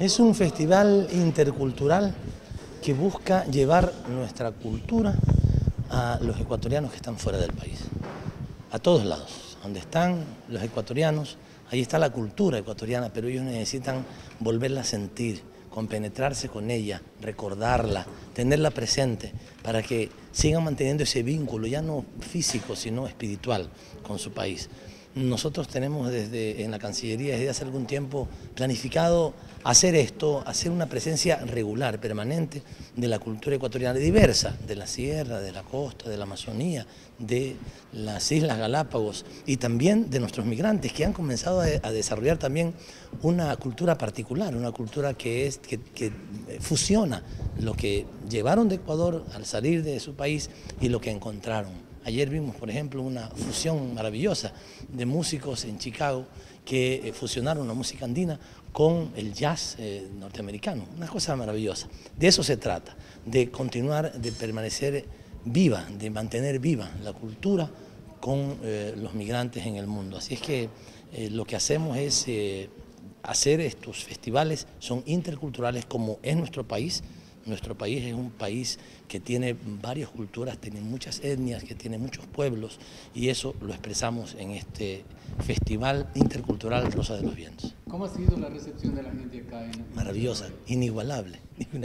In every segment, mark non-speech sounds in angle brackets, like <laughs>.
Es un festival intercultural que busca llevar nuestra cultura a los ecuatorianos que están fuera del país, a todos lados, donde están los ecuatorianos, ahí está la cultura ecuatoriana, pero ellos necesitan volverla a sentir, compenetrarse con ella, recordarla, tenerla presente, para que sigan manteniendo ese vínculo, ya no físico, sino espiritual con su país. Nosotros tenemos desde en la Cancillería desde hace algún tiempo planificado hacer esto, hacer una presencia regular, permanente de la cultura ecuatoriana diversa, de la sierra, de la costa, de la Amazonía, de las Islas Galápagos y también de nuestros migrantes que han comenzado a, desarrollar también una cultura particular, una cultura que, es, que, que fusiona lo que llevaron de Ecuador al salir de su país y lo que encontraron. Ayer vimos, por ejemplo, una fusión maravillosa de músicos en Chicago que eh, fusionaron la música andina con el jazz eh, norteamericano. Una cosa maravillosa. De eso se trata, de continuar, de permanecer viva, de mantener viva la cultura con eh, los migrantes en el mundo. Así es que lo que hacemos es hacer estos festivales, son interculturales como es nuestro país, nuestro país es un país que tiene varias culturas, tiene muchas etnias, que tiene muchos pueblos y eso lo expresamos en este Festival Intercultural Rosa de los Vientos. ¿Cómo ha sido la recepción de la gente acá? Maravillosa, inigualable. <laughs>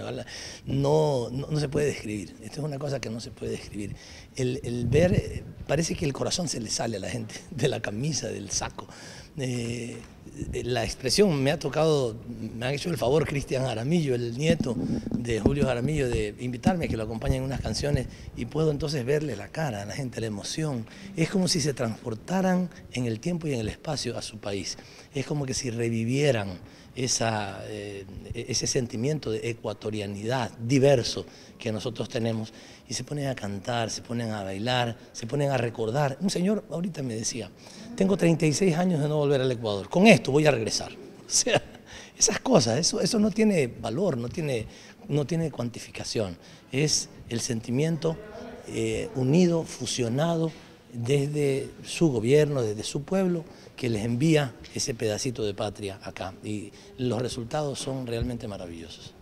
No, no, se puede describir, esto es una cosa que no se puede describir. El, ver, parece que el corazón se le sale a la gente <laughs> de la camisa, del saco. Eh, la expresión me ha tocado, me ha hecho el favor Cristian Aramillo, el nieto de Julio Jaramillo, de invitarme a que lo acompañe en unas canciones y puedo entonces verle la cara a la gente, la emoción. Es como si se transportaran en el tiempo y en el espacio a su país. Es como que si revivieran esa, eh, ese sentimiento de ecuatorianidad diverso que nosotros tenemos y se ponen a cantar, se ponen a bailar, se ponen a recordar. Un señor ahorita me decía, tengo 36 años de no volver al Ecuador, con esto voy a regresar. <laughs> O sea, esas cosas, eso, eso no tiene valor, no tiene, no tiene cuantificación. Es el sentimiento eh, unido, fusionado desde su gobierno, desde su pueblo, que les envía ese pedacito de patria acá. Y los resultados son realmente maravillosos.